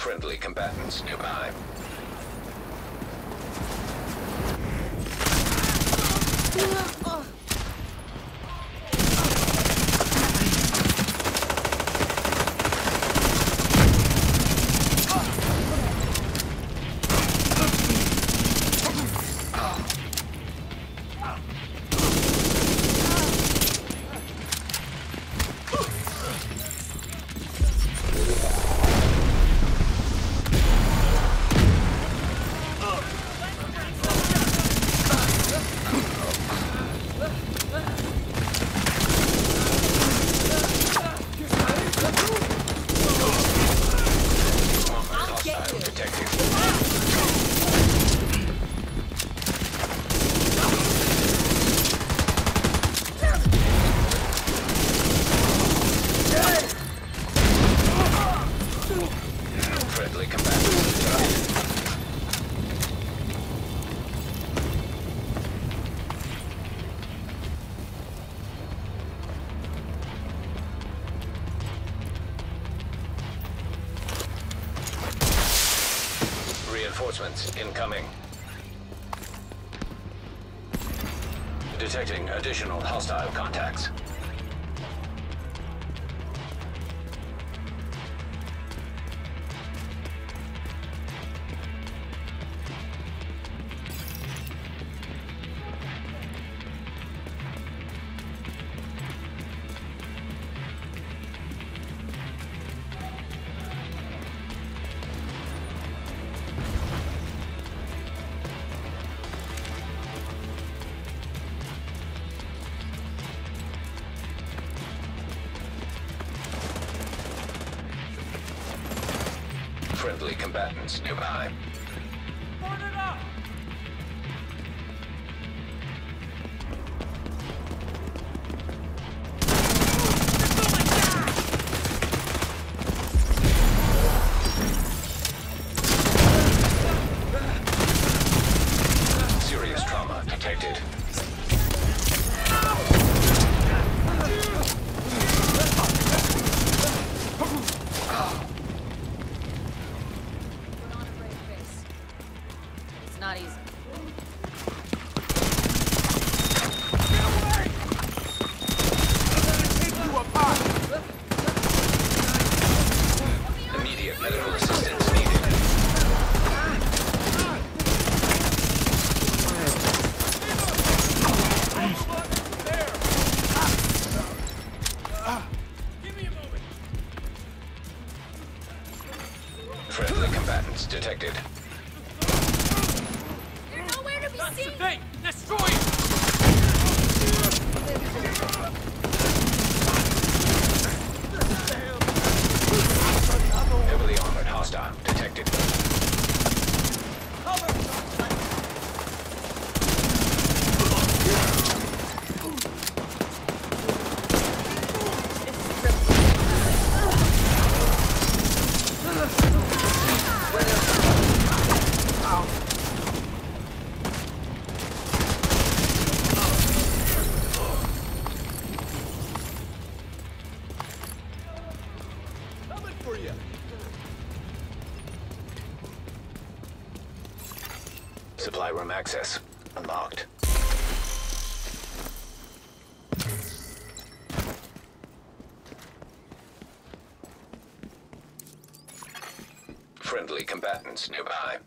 Friendly combatants nearby. Hostile detected. Friendly combatants detected. Reinforcements incoming. Detecting additional hostile contacts. Friendly combatants nearby. Not easy. Immediate medical assistance needed. Friendly combatants detected. That's the thing! Destroy it! Supply room access unlocked. Friendly combatants nearby.